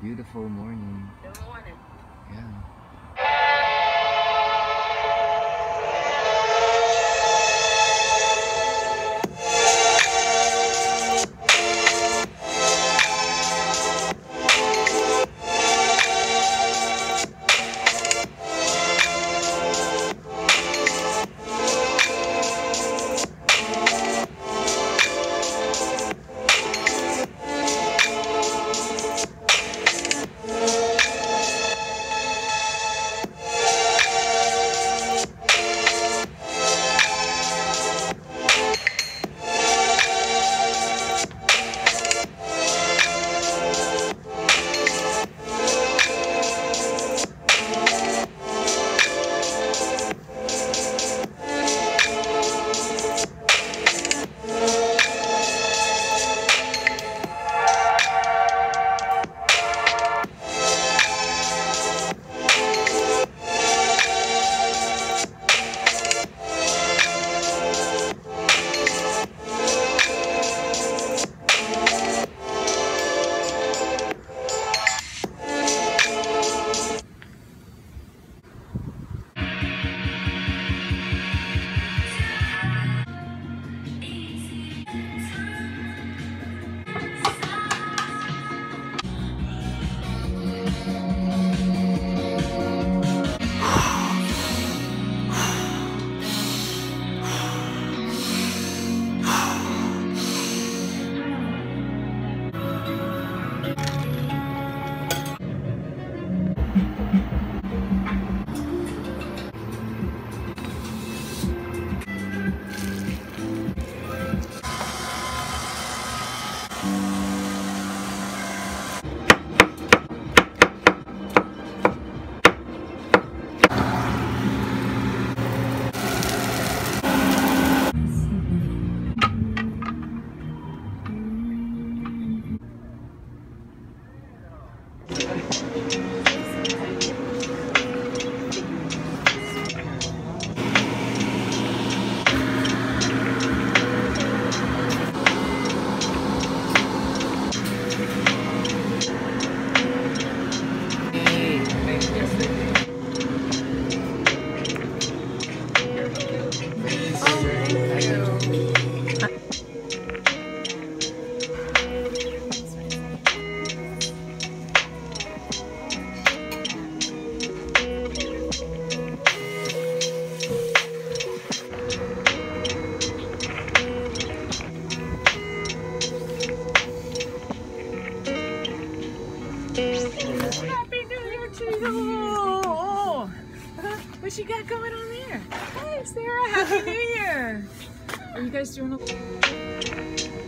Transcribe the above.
Beautiful morning. Happy Year to you. What you got going on there? Hey, Sarah. Happy New Year. Are you guys doing? a-